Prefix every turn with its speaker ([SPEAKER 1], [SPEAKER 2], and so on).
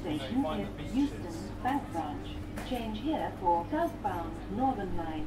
[SPEAKER 1] station is. Euston Bank Branch. Change here for southbound Northern Line.